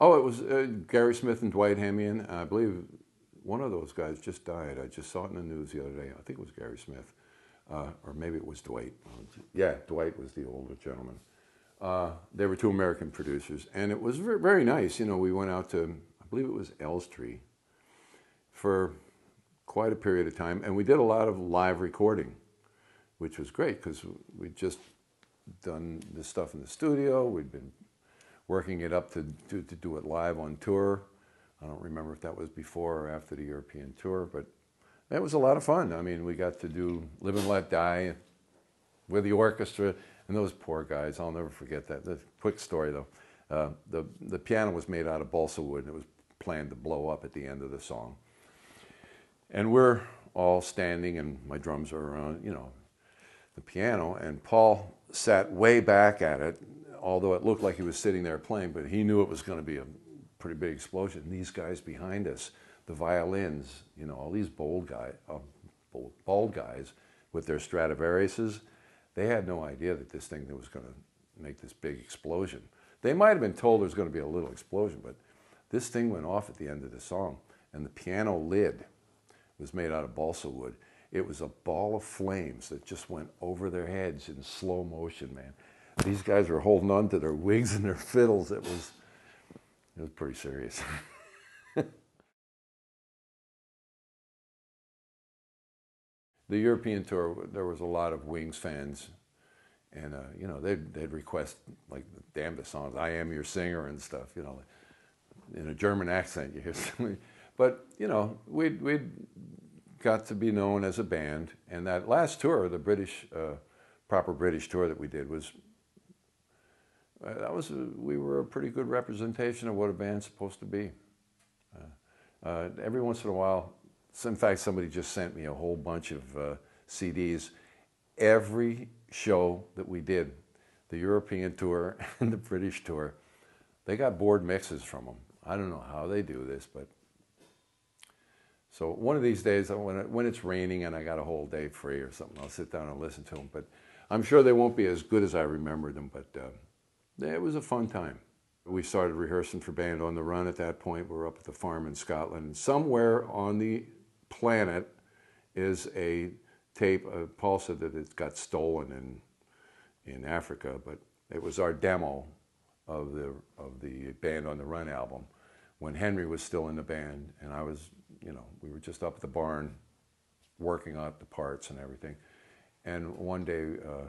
Oh, it was uh, Gary Smith and Dwight Hemion. I believe one of those guys just died. I just saw it in the news the other day. I think it was Gary Smith, uh, or maybe it was Dwight. Yeah, Dwight was the older gentleman. Uh, they were two American producers, and it was very, very nice. You know, we went out to, I believe it was Elstree, for quite a period of time, and we did a lot of live recording, which was great because we'd just done this stuff in the studio. We'd been working it up to, to, to do it live on tour. I don't remember if that was before or after the European tour, but that was a lot of fun. I mean, we got to do Live and Let Die with the orchestra and those poor guys. I'll never forget that. The quick story though. Uh, the the piano was made out of balsa wood and it was planned to blow up at the end of the song. And we're all standing and my drums are on, you know, the piano and Paul sat way back at it, although it looked like he was sitting there playing, but he knew it was going to be a pretty big explosion. And these guys behind us, the violins, you know, all these bold uh, bold, bald guys with their Stradivariuses, they had no idea that this thing was going to make this big explosion. They might have been told there was going to be a little explosion, but this thing went off at the end of the song, and the piano lid was made out of balsa wood. It was a ball of flames that just went over their heads in slow motion, man. These guys were holding on to their wigs and their fiddles. It was it was pretty serious. the European tour, there was a lot of Wings fans, and uh, you know they'd, they'd request like the damnedest songs, "I Am Your Singer" and stuff, you know, in a German accent. You hear something, but you know we'd we'd got to be known as a band, and that last tour, the British uh, proper British tour that we did was uh, that was a, we were a pretty good representation of what a band's supposed to be. Uh, uh, every once in a while, in fact, somebody just sent me a whole bunch of uh, CDs. Every show that we did, the European tour and the British tour, they got board mixes from them. I don't know how they do this, but so one of these days, when, it, when it's raining and I got a whole day free or something, I'll sit down and listen to them. But I'm sure they won't be as good as I remember them. But uh, it was a fun time. We started rehearsing for Band on the Run at that point. We are up at the farm in Scotland. Somewhere on the planet is a tape. Uh, Paul said that it got stolen in, in Africa, but it was our demo of the, of the Band on the Run album when Henry was still in the band and I was, you know, we were just up at the barn working out the parts and everything. And one day, uh,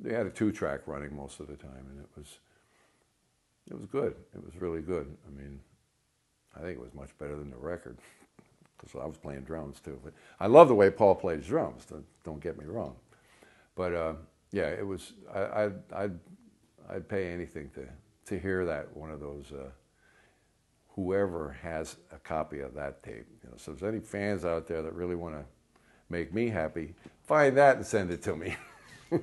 they had a two track running most of the time, and it was it was good. It was really good. I mean, I think it was much better than the record because I was playing drums too. But I love the way Paul plays drums. Don't get me wrong. But uh, yeah, it was. I, I'd, I'd I'd pay anything to to hear that one of those. Uh, whoever has a copy of that tape. You know, so if there's any fans out there that really want to make me happy, find that and send it to me.